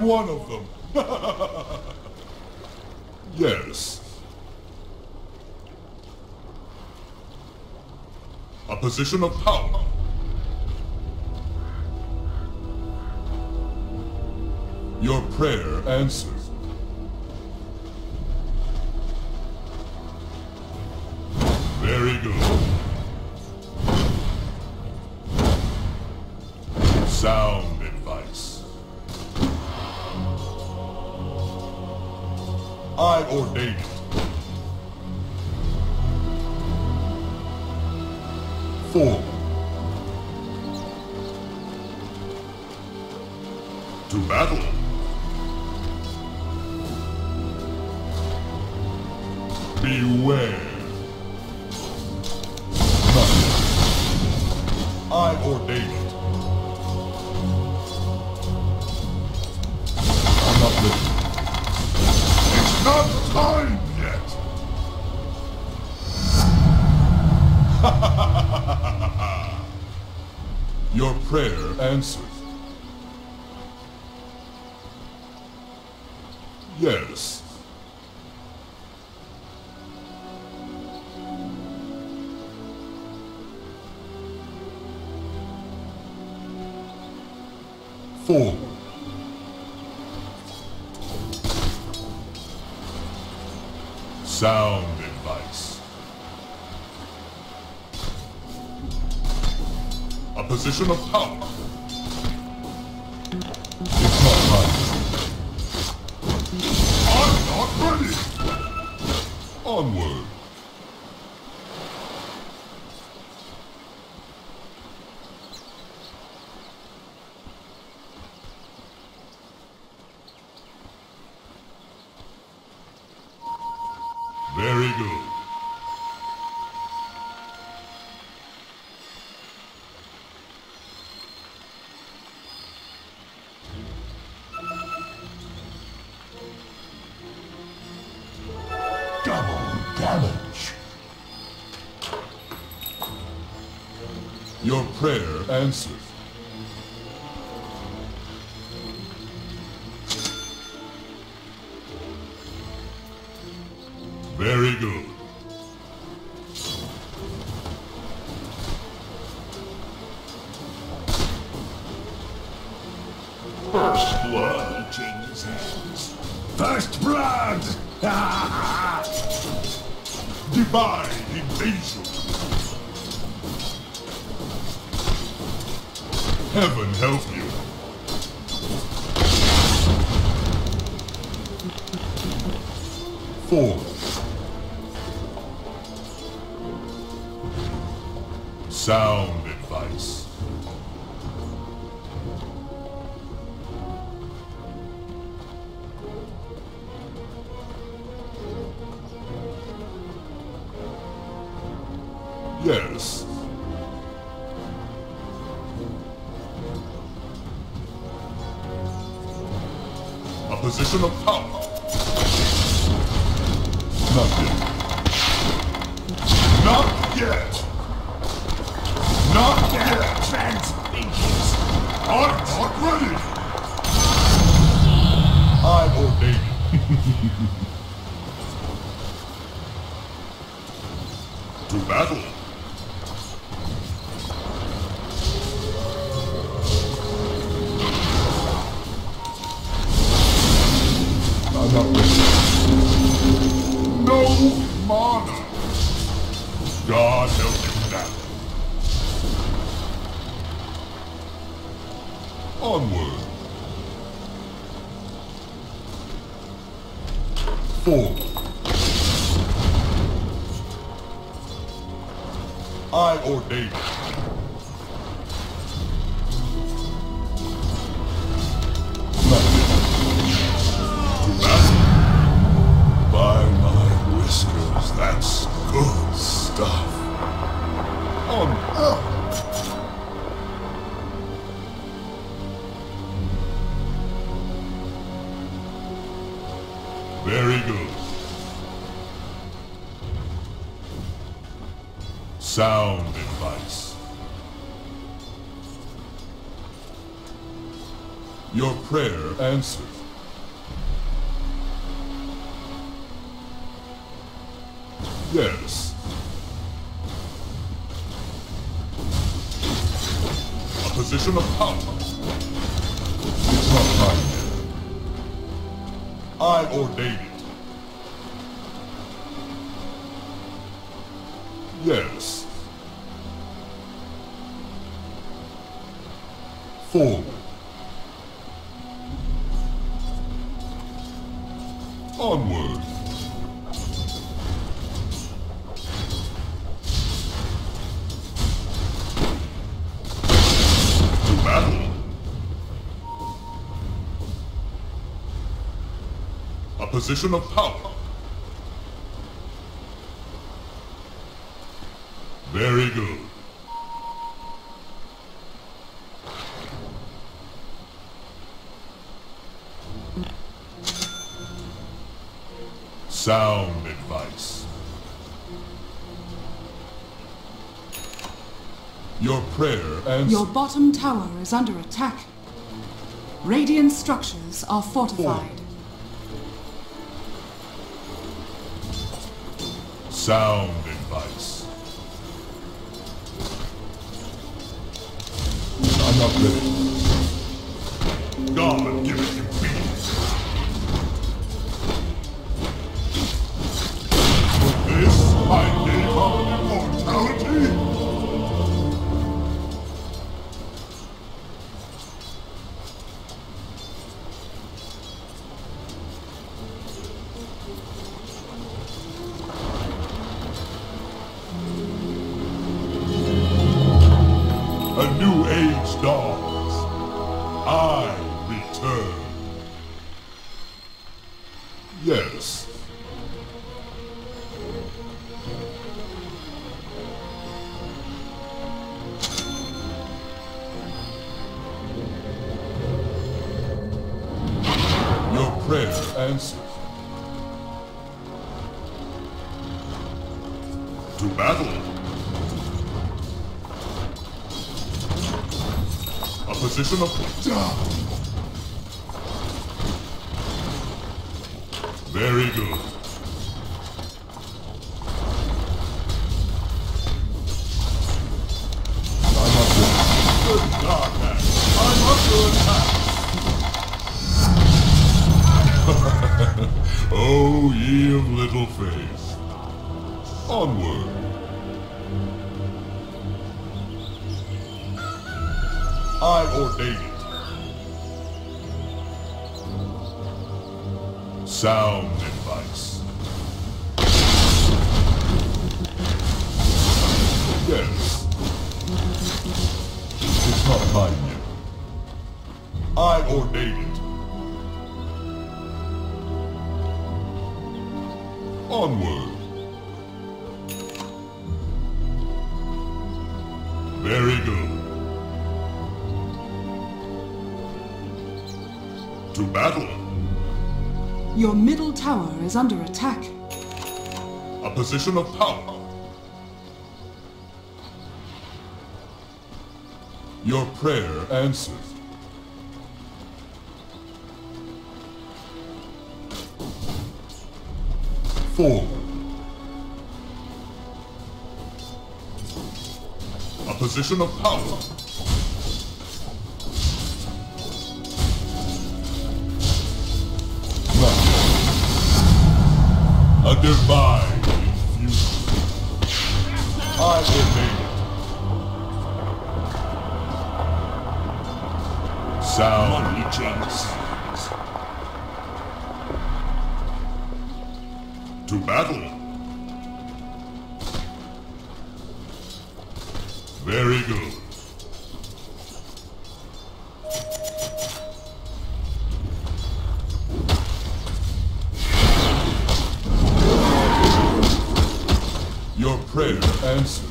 I'm one of them. yes. A position of power. Your prayer answered. Yes. Four. Sound advice. A position of power. answer. Yes. A position of power. Not yet. Not yet. Not yet. Transfigures. Art not ready. I'm ordaining. to battle. Yes. Forward. Onward. Battle. A position of power. Prayer. Your bottom tower is under attack. Radiant structures are fortified. Sound advice. I'm not ready. Position of... Very good. Sound is under attack. A position of power. Your prayer answered. Forward. A position of power. Divine infusion. I it. Sound Money own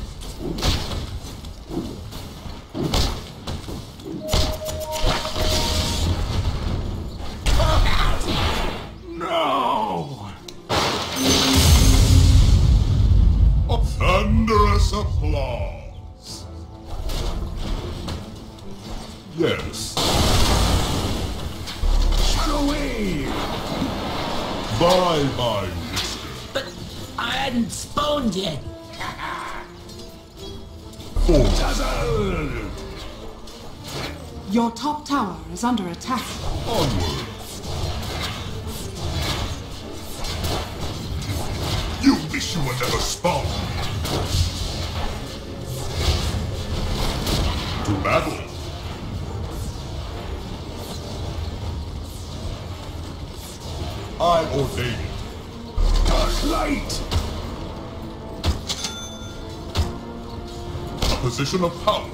position of power.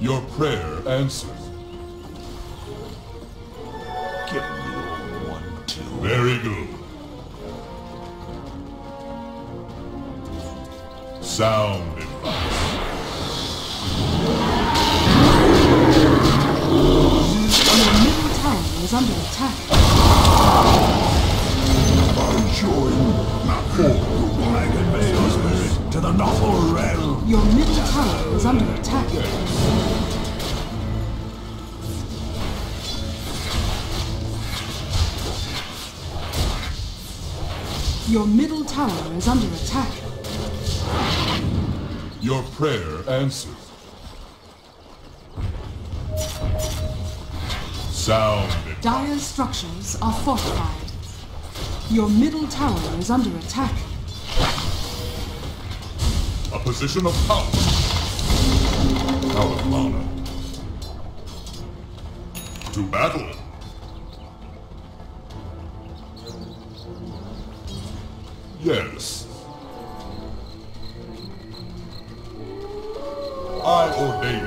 Your prayer answered. Sound. Dire structures are fortified. Your middle tower is under attack. A position of power. Out of mana. To battle. Yes. I ordain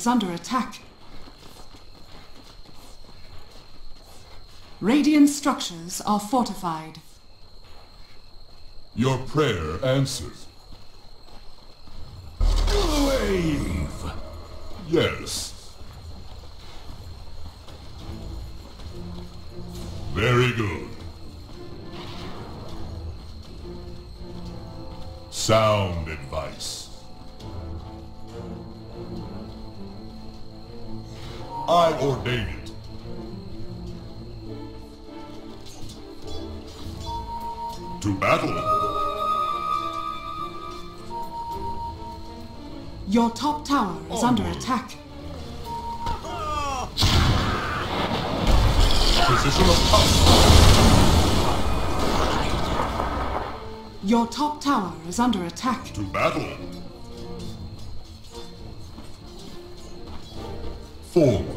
is under attack. Radiant structures are fortified. Your prayer answers. Your top tower oh, is under attack. Your top tower is under attack. To battle. Form.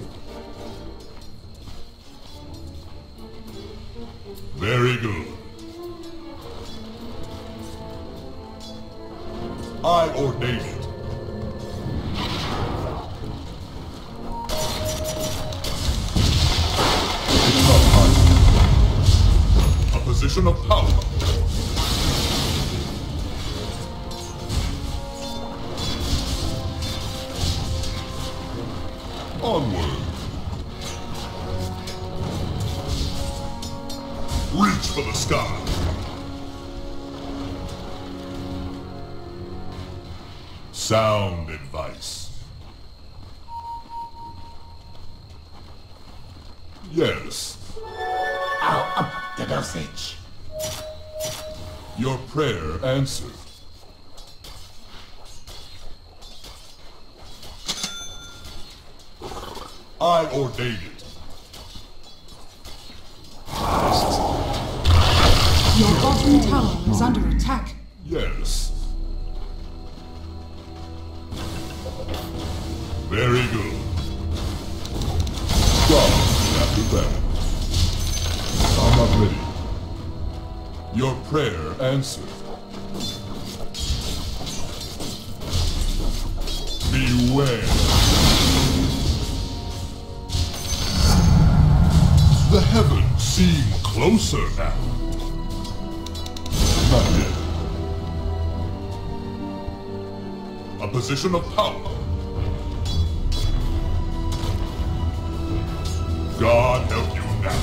a position of power. God help you now.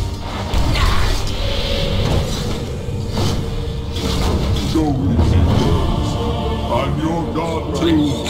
Show me. I'm your god. now.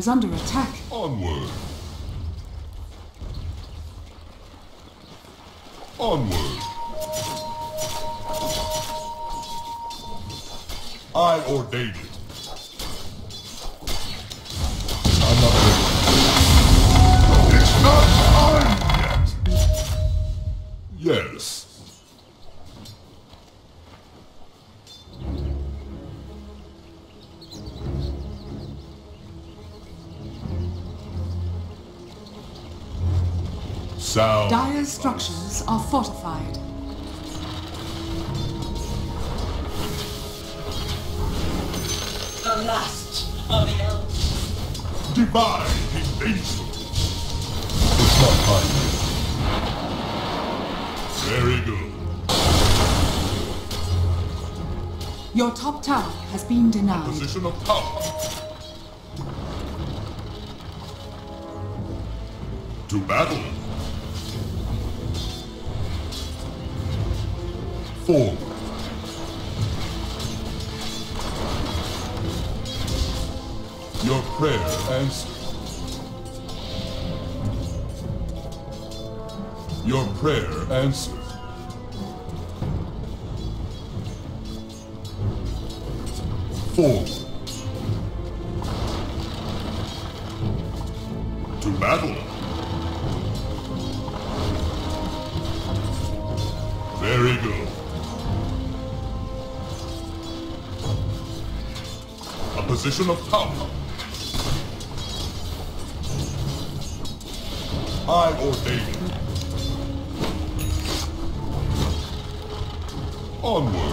is under attack. Onward. position of power. To battle. Forward. Your prayer answered. Your prayer answered. Forward. position of power. I ordain it. Onward.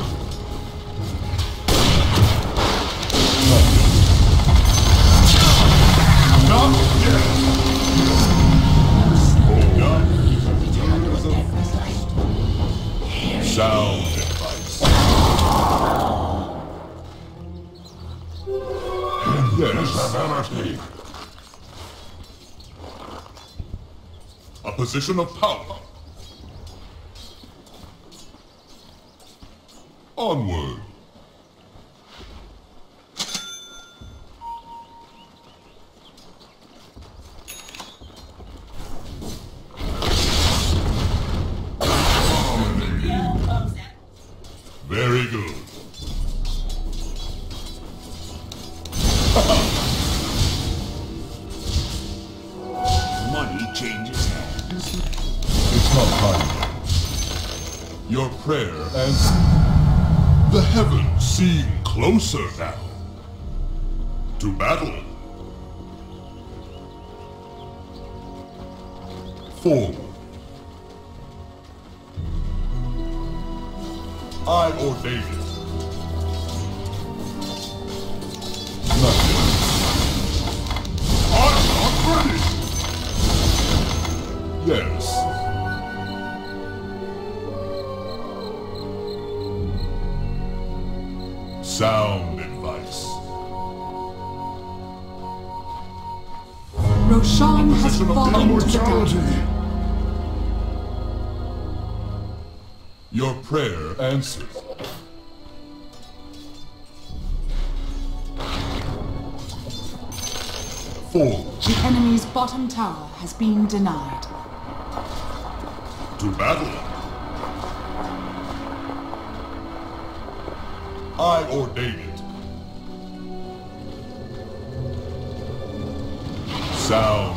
position of power. fall. I ordain it. I'm ready! Yes. Sound advice. Roshan has fallen to the Your prayer answered. Four. The enemy's bottom tower has been denied. To battle. I ordain it. Sound.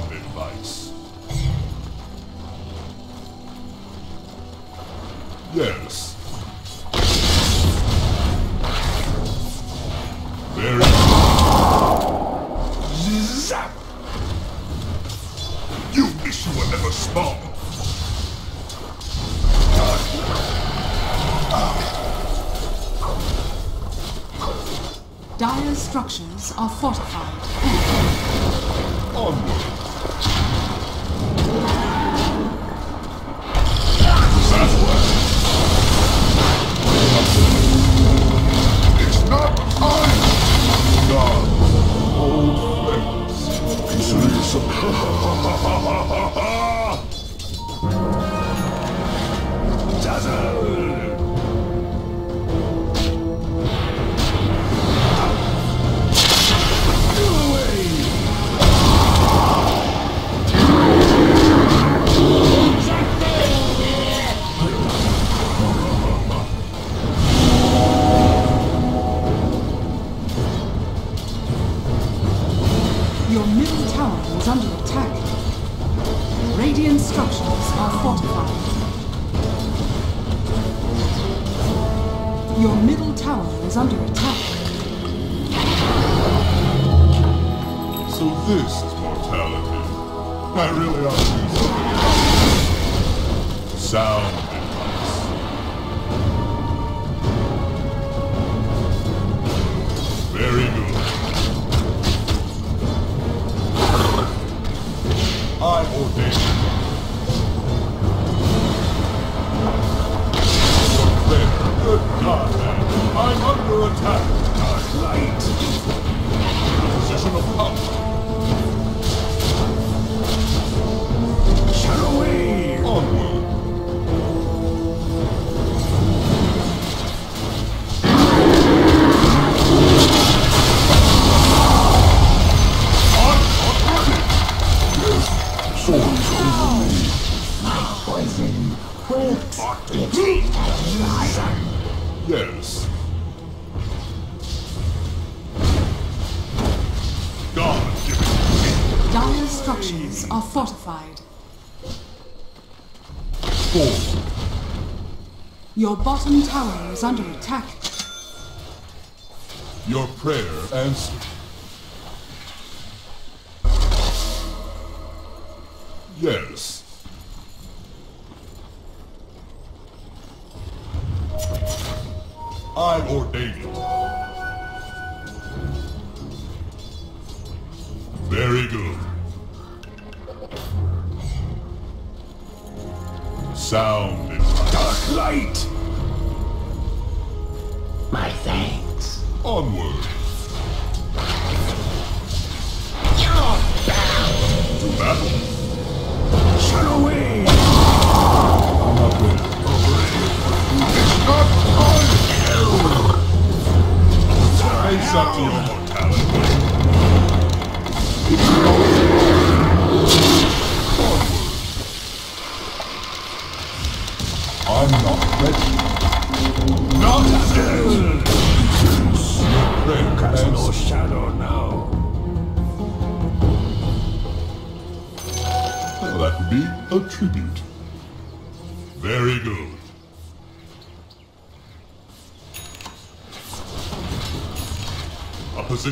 Your bottom tower is under attack. Your prayer answered.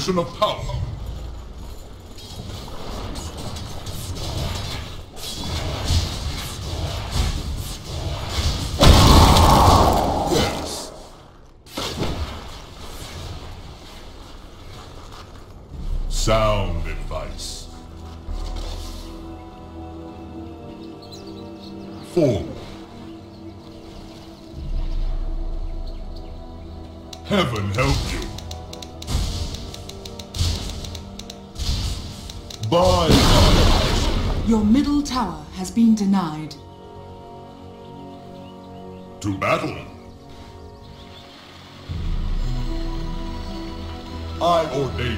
position of power. denied. To battle! I ordain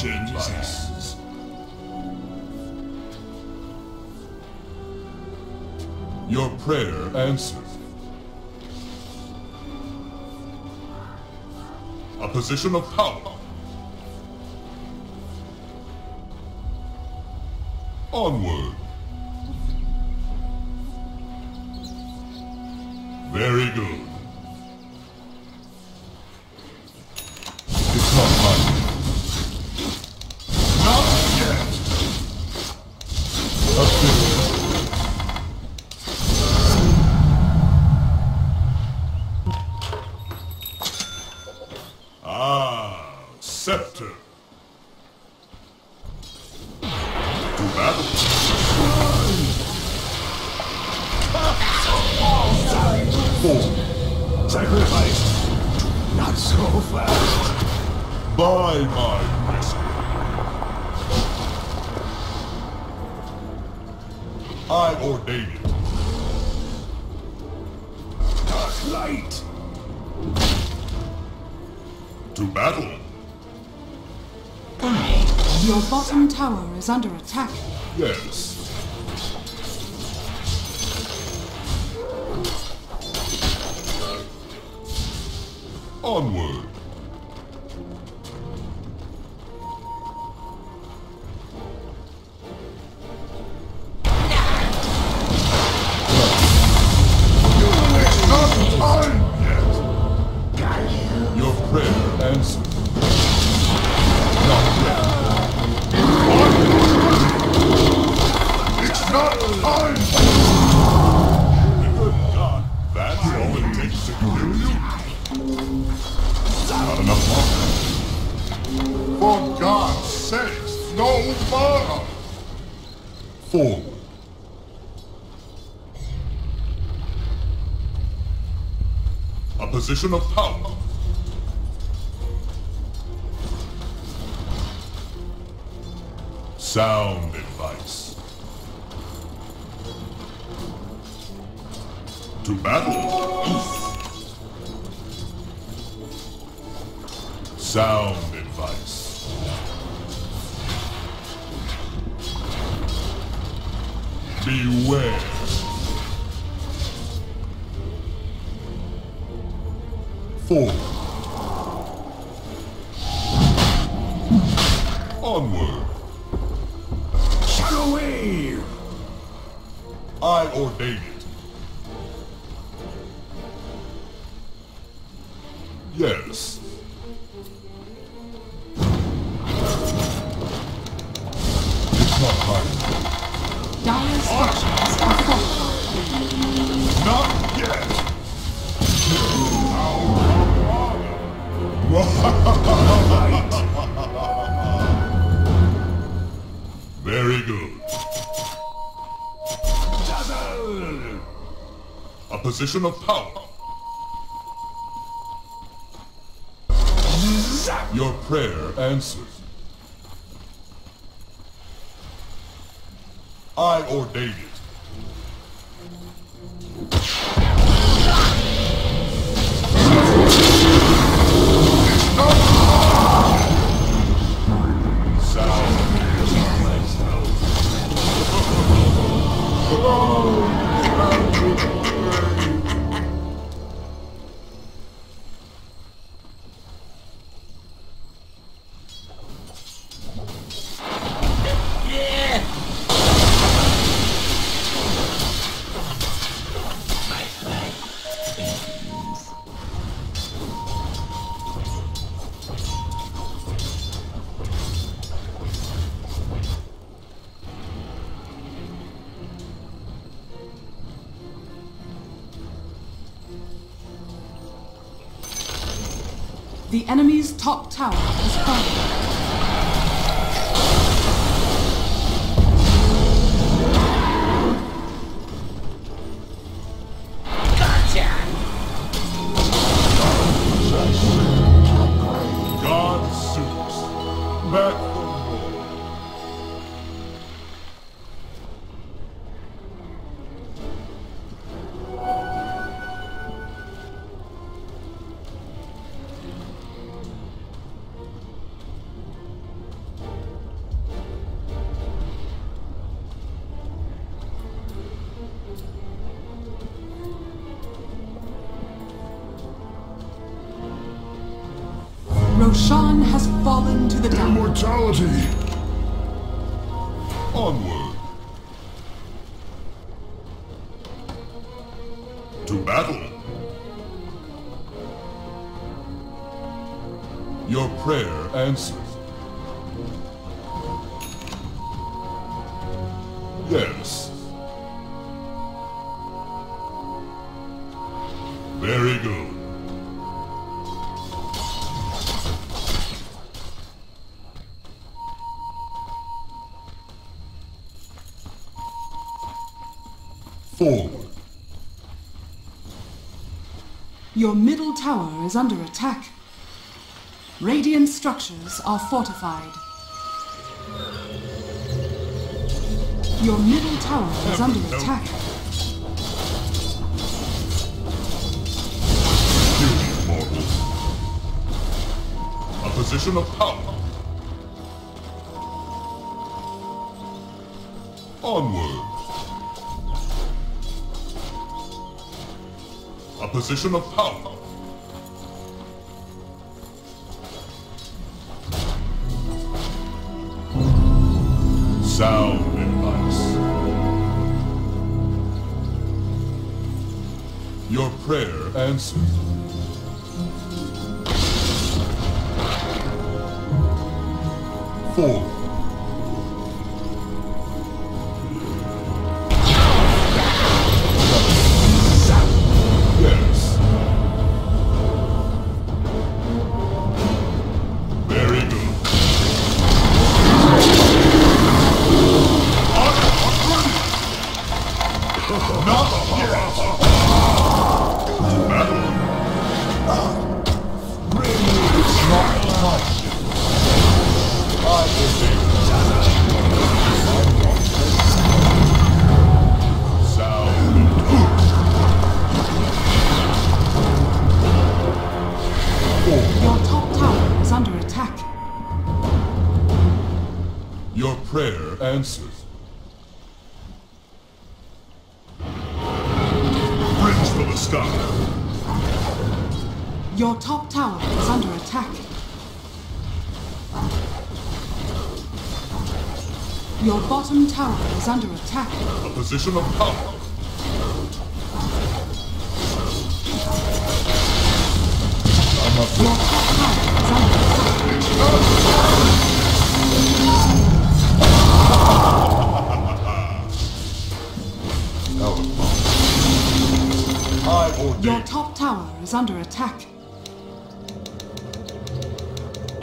changes hands. Your prayer answered. A position of power. Onward. position of power. Sound advice. To battle. Sound advice. Beware. Ou top tower has fallen. Yes. Very good. Forward. Your middle tower is under attack. Radiant structures are fortified. Your middle tower is under attack. A position of power. Onward. A position of power. Prayer answered. Four. Position of power. Your top tower is under attack.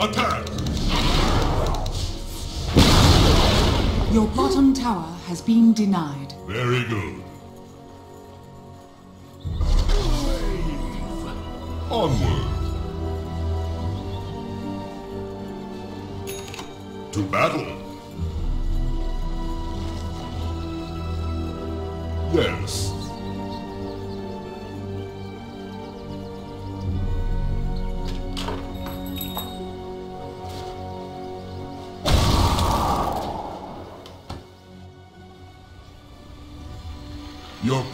I Your top tower is under attack. Attack! Your bottom tower has been denied. Very good. Onward. To battle. Yes.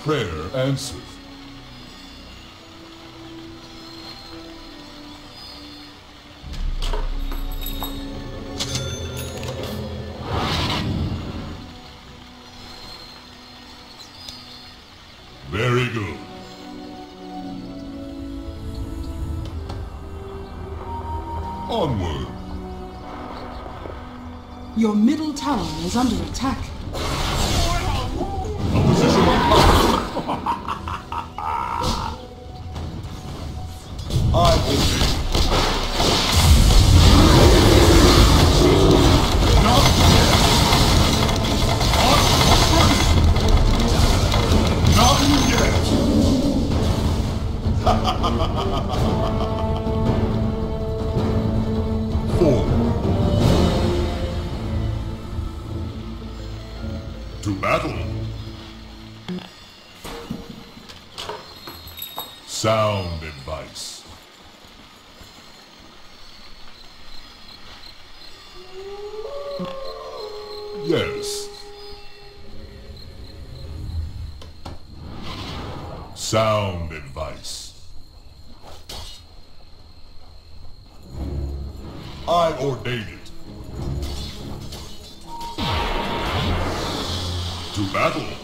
Prayer answered. Very good. Onward. Your middle tower is under Yes. Sound advice. I ordain it. To battle.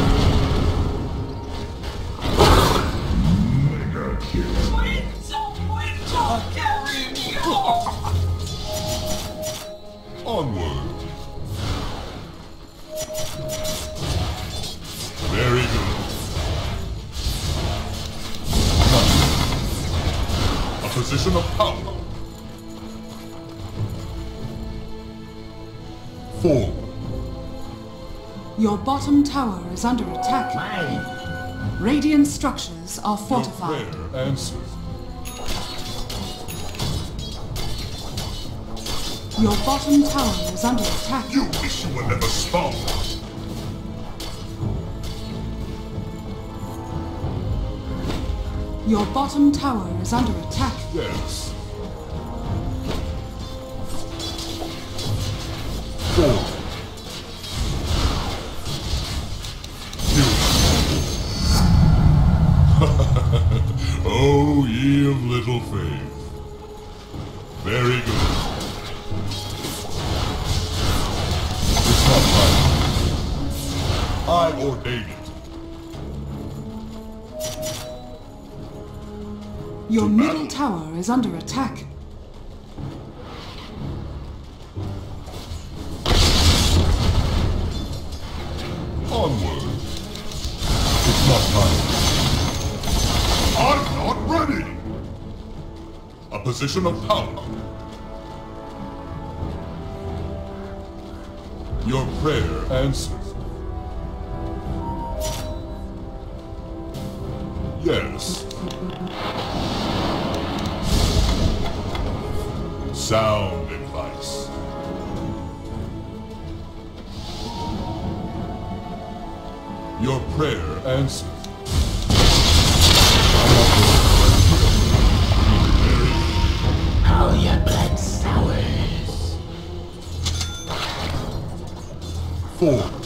Bottom tower is under attack. Radiant structures are fortified. Your bottom tower is under attack. You wish you were never spawned. Your bottom tower is under attack. Yes. Onward. It's not time. I'm not ready. A position of power. Your prayer answered. Yes. Sound Your prayer answered. How your blood sours. Forward.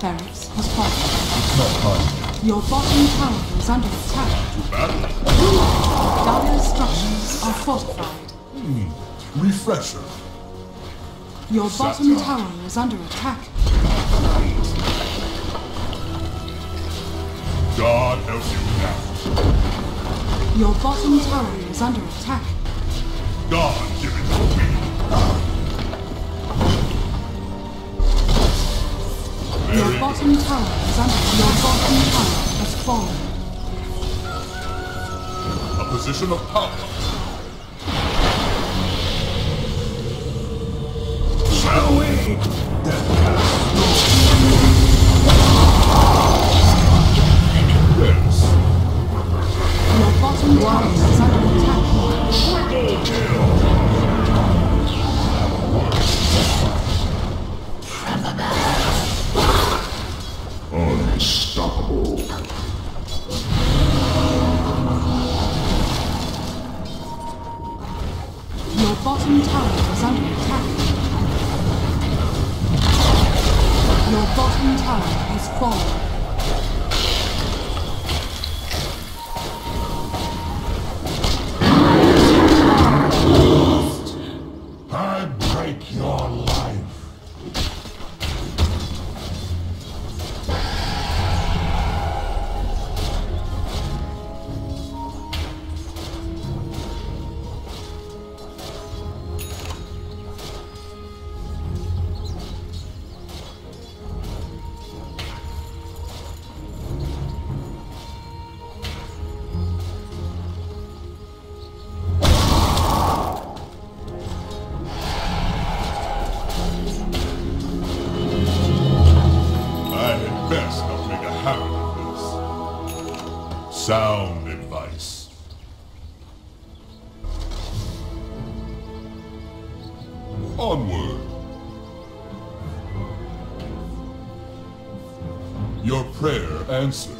Barracks has fallen. It's not time. Your bottom tower is under attack. To battle. Dire structures are fortified. Hmm. Refresher. Your bottom tower is under attack. God help you now. Your bottom tower is under attack. God bottom tower is under. Your bottom tower has fallen. A position of power. Wave. Death Yes. Your bottom tower bottom tower is under attack. Your bottom tower has fallen. answer.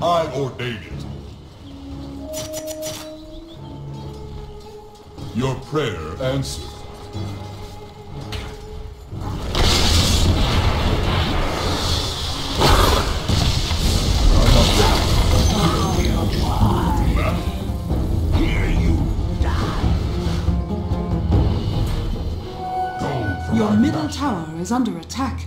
I ordained it. Your prayer answered. Your middle tower is under attack.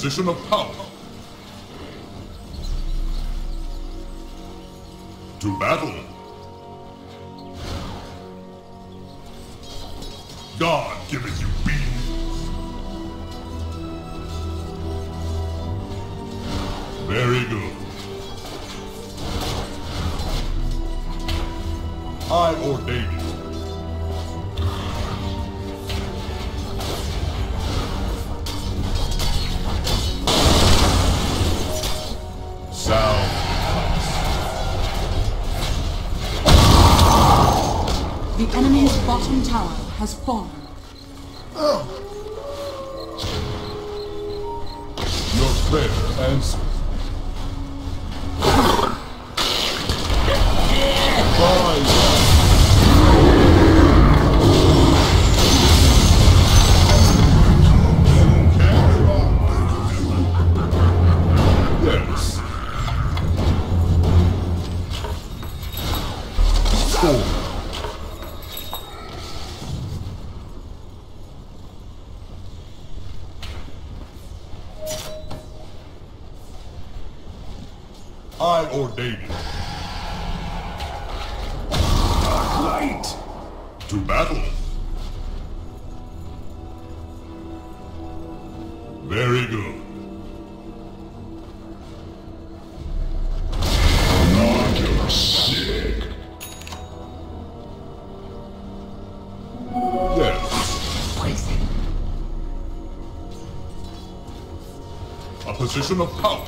position of power. decision of power.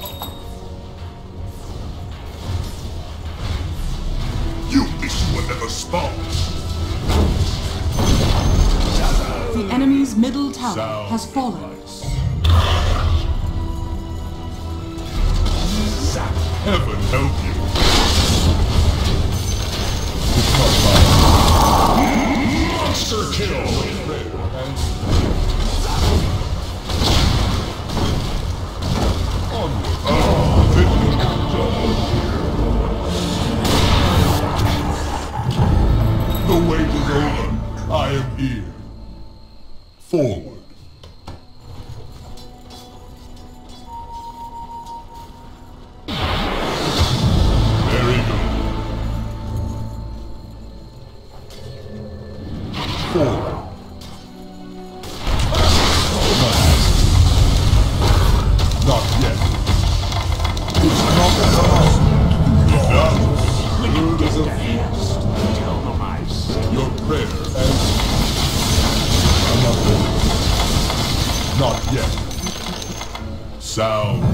sound.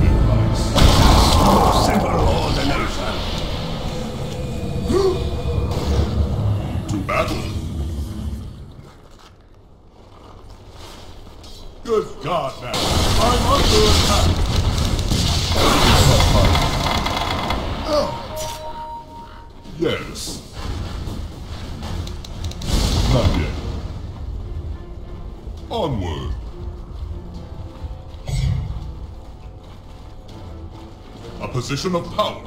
Position of power.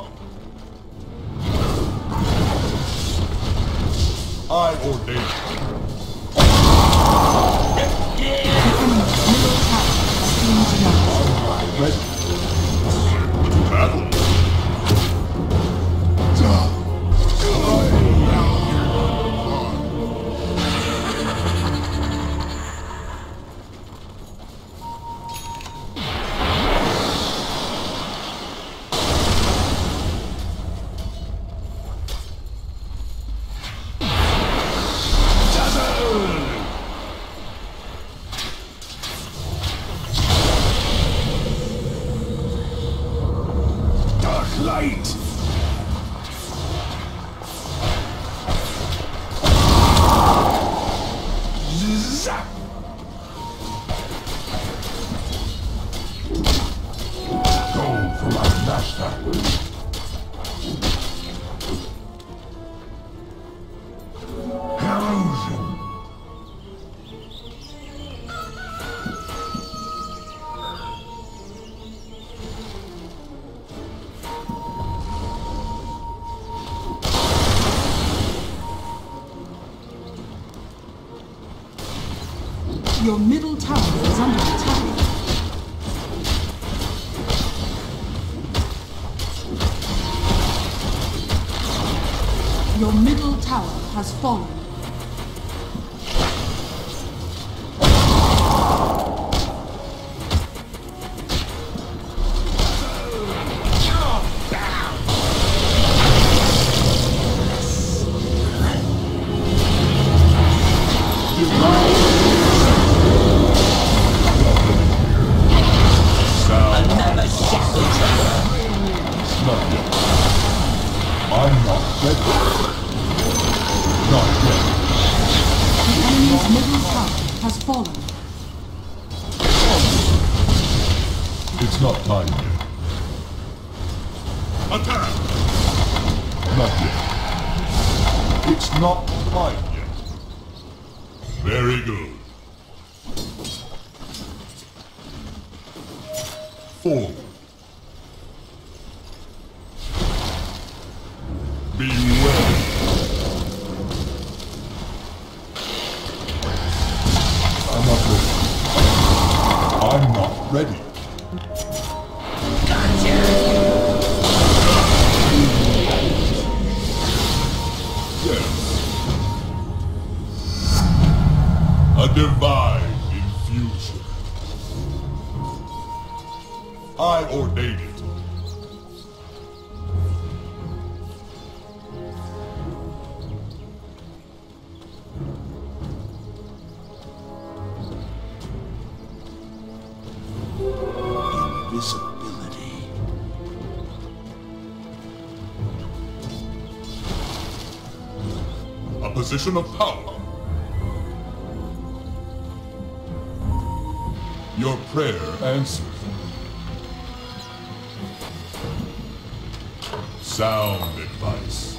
Your middle tower is under attack. Your middle tower has fallen. Position of power. Your prayer answered. Sound advice.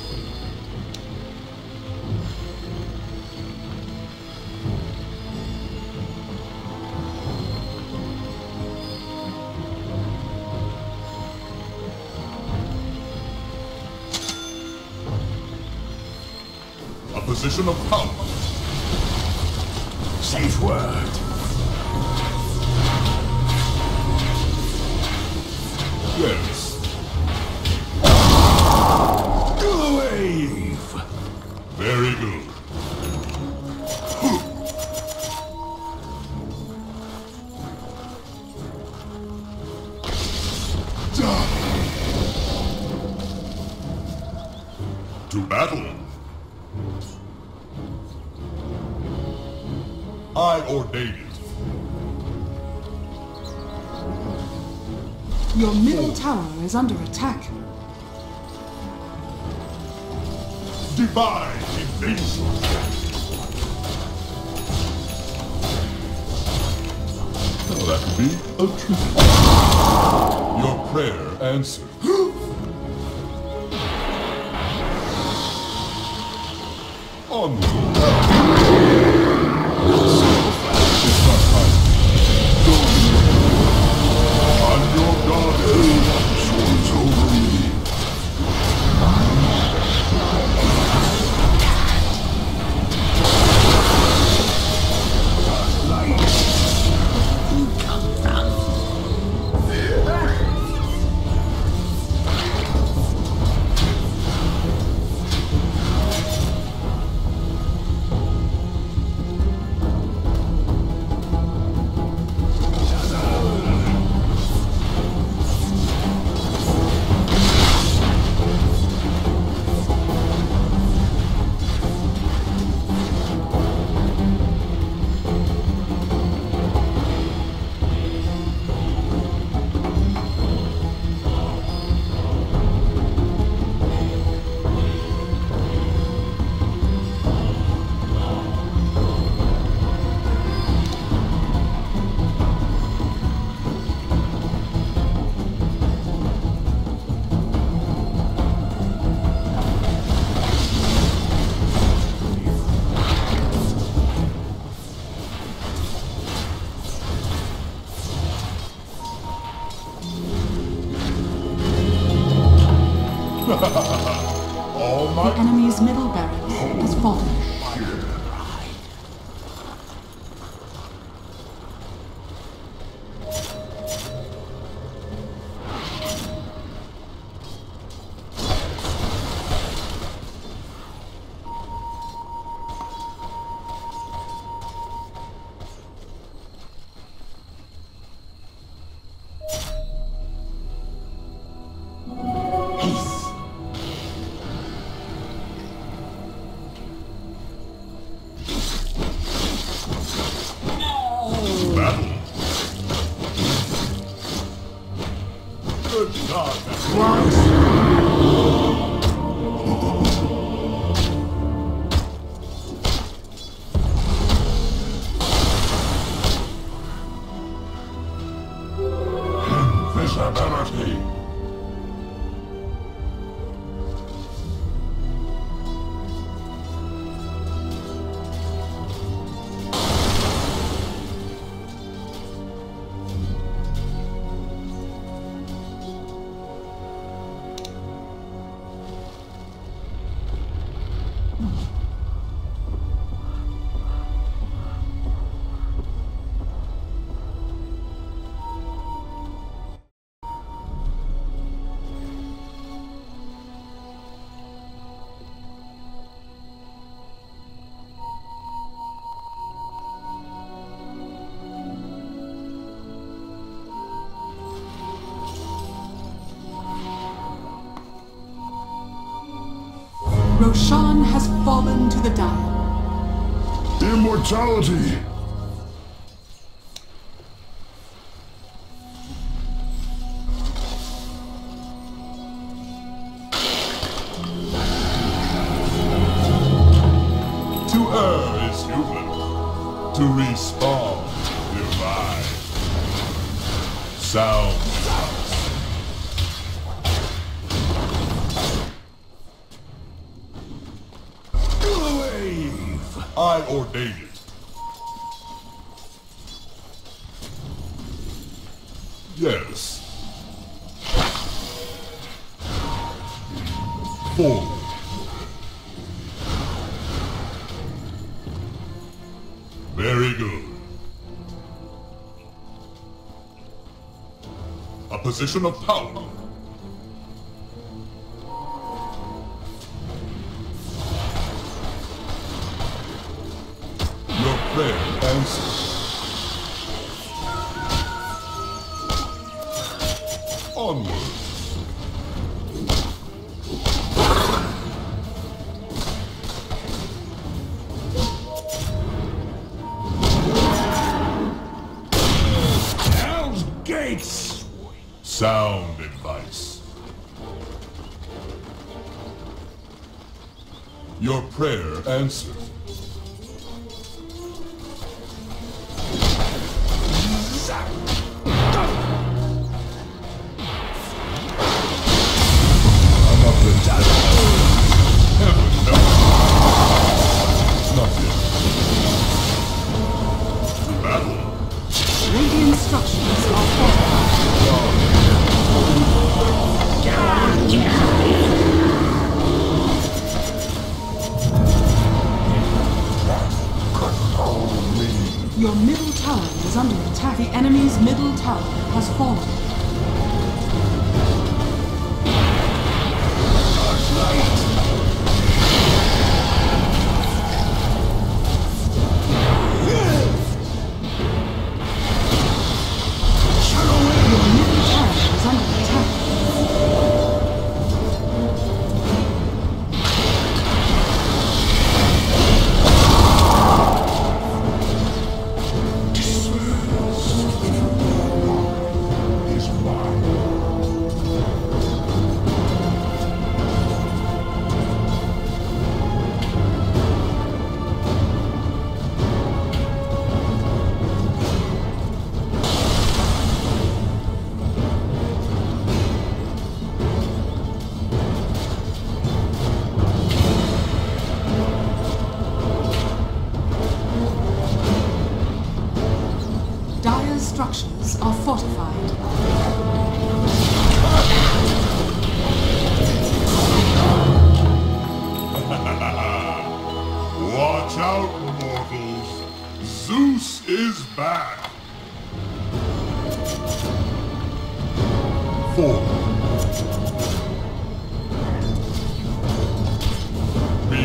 Of power. Safe word. Yes. Wave! Very good. is under attack. Divine invasion! Well, that would be a trick. Your prayer answered. Onward. Roshan has fallen to the Dire. Immortality! position of power. Your prayer answered.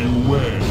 away.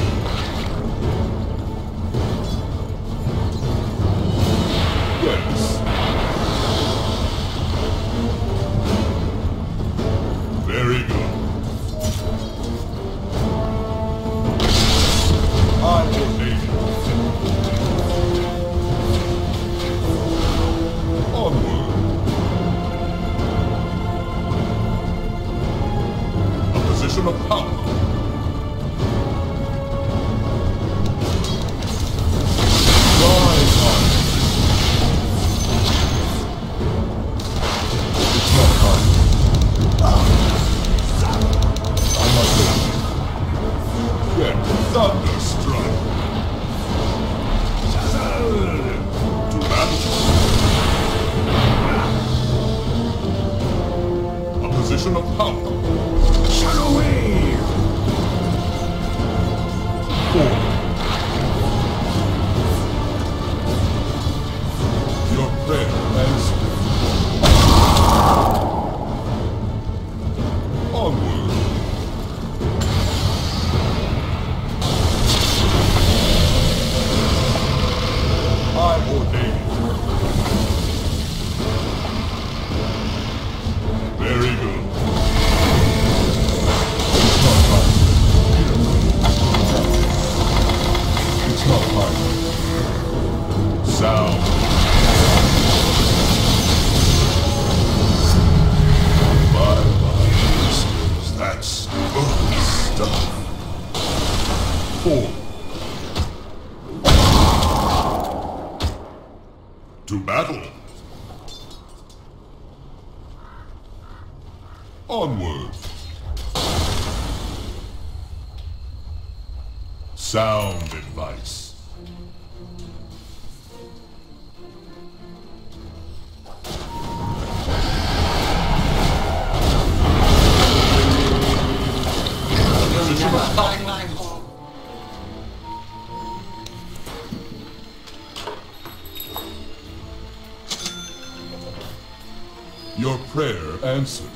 Your prayer answered.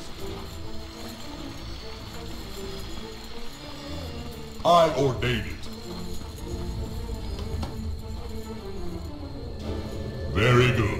I ordained it. Very good.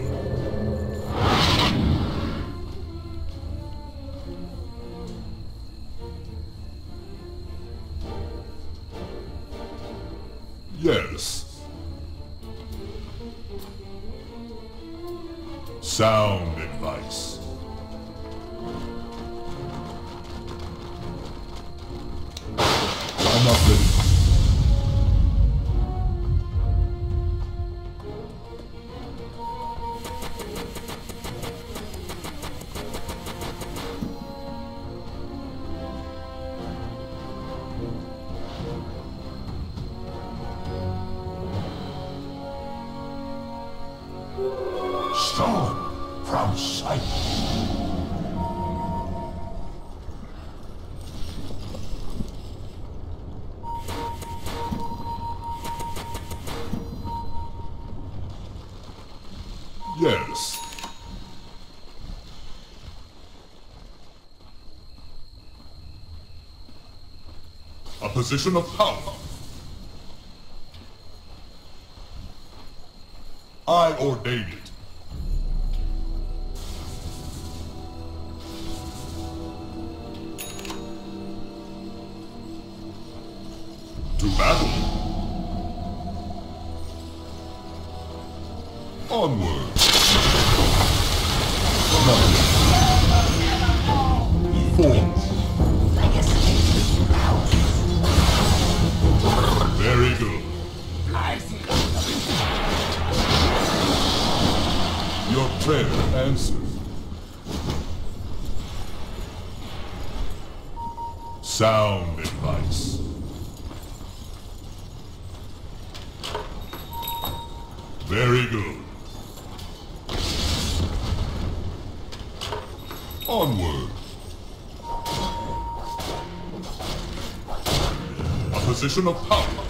Position of power. I ordain it. To battle. Onward. Prayer answered. Sound advice. Very good. Onward. A position of power.